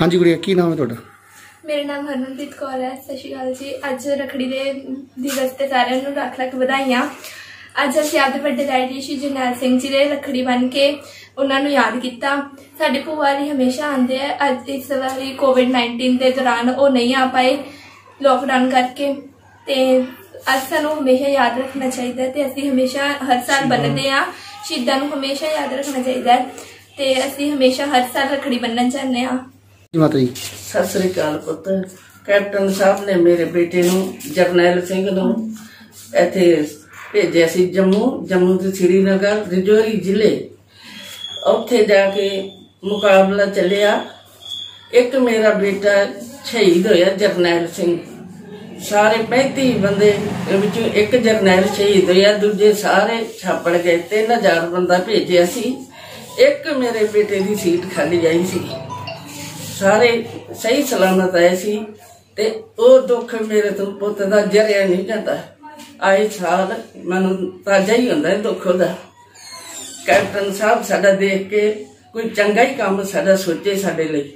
ਹਾਂਜੀ ਗੁੜੀਆ ਕੀ ਨਾਮ ਹੈ ਤੁਹਾਡਾ? ਮੇਰਾ ਨਾਮ ਹਰਮਨਪ੍ਰੀਤ ਕੌਰ ਹੈ ਸਤਿ ਸ਼੍ਰੀ ਅਕਾਲ ਜੀ। ਅੱਜ ਰਖੜੀ ਦੇ ਦਿਵਸ ਤੇ ਸਾਰਿਆਂ ਨੂੰ ਲੱਖ ਲੱਖ ਵਧਾਈਆਂ। ਅੱਜ ਅਸੀਂ ਆਪਦੇ ਵੱਡੇ ਡੈਡੀ ਸ਼੍ਰੀ ਜਰਨੈਲ ਸਿੰਘ ਜੀ ਦੇ ਰਖੜੀ ਬਣ ਕੇ ਉਹਨਾਂ ਨੂੰ ਯਾਦ ਕੀਤਾ। ਸਾਡੇ ਭੂਆ ਜੀ ਹਮੇਸ਼ਾ ਆਉਂਦੇ ਆ ਅੱਜ ਇਸ ਵਾਰੀ ਕੋਵਿਡ-19 ਦੇ ਦੌਰਾਨ ਉਹ ਨਹੀਂ ਆ ਪਾਏ ਲੋਕਡਾਊਨ ਕਰਕੇ। ਤੇ ਅੱਜ ਸਾਨੂੰ ਹਮੇਸ਼ਾ ਯਾਦ ਰੱਖਣਾ ਚਾਹੀਦਾ ਹੈ ਤੇ ਅਸੀਂ ਹਮੇਸ਼ਾ ਹਰ ਸਾਲ ਬੰਨਦੇ ਆ ਸ਼ਹੀਦਾਂ ਨੂੰ ਹਮੇਸ਼ਾ ਯਾਦ ਰੱਖਣਾ ਚਾਹੀਦਾ ਹੈ ਤੇ ਅਸੀਂ ਹਮੇਸ਼ਾ ਹਰ ਸਾਲ ਰਖੜੀ ਬੰਨਣ ਚਾਹੁੰਦੇ ਆ ਮਾਤਾ ਜੀ। ਸਤਿ ਸ੍ਰੀ ਅਕਾਲ ਪੁੱਤ। ਕੈਪਟਨ ਸਾਹਿਬ ਨੇ ਮੇਰੇ ਬੇਟੇ ਨੂੰ, ਜਰਨੈਲ ਸਿੰਘ ਨੂੰ ਇੱਥੇ ਭੇਜਿਆ ਸੀ ਜੰਮੂ ਜੰਮੂ ਤੋਂ ਸ੍ਰੀਨਗਰ, ਰਜੌਰੀ ਜ਼ਿਲ੍ਹੇ। ਉੱਥੇ ਜਾ ਕੇ ਮੁਕਾਬਲਾ ਚੱਲਿਆ। ਇੱਕ ਮੇਰਾ ਬੇਟਾ ਸ਼ਹੀਦ ਹੋਇਆ, ਜਰਨੈਲ ਸਿੰਘ। ਸਾਰੇ 35 ਬੰਦੇ ਵਿੱਚੋਂ ਇੱਕ ਜਰਨੈਲ ਸ਼ਹੀਦ ਹੋਇਆ, ਦੂਜੇ ਸਾਰੇ ਛਾਪੜ ਗਏ 3000 ਬੰਦਾ ਭੇਜਿਆ ਸੀ। ਇੱਕ ਮੇਰੇ ਬੇਟੇ ਦੀ ਸੀਟ ਖਾਲੀ ਆਈ ਸੀ। ਸਾਰੇ ਸਹੀ ਸਲਾਮਤ ਆਏ ਸੀ ਤੇ ਉਹ ਦੁੱਖ ਮੇਰੇ ਤੋਂ ਪੁੱਤ ਦਾ ਜਰਿਆ ਨਹੀਂ ਜਾਂਦਾ। ਆਏ ਸਾਲ ਮੈਨੂੰ ਤਾਜ਼ਾ ਹੀ ਹੁੰਦਾ ਦੁੱਖ ਉਹਦਾ। ਕੈਪਟਨ ਸਾਹਿਬ ਸਾਡਾ ਦੇਖ ਕੇ ਕੋਈ ਚੰਗਾ ਹੀ ਕੰਮ ਸਾਡਾ ਸੋਚੇ ਸਾਡੇ ਲਈ।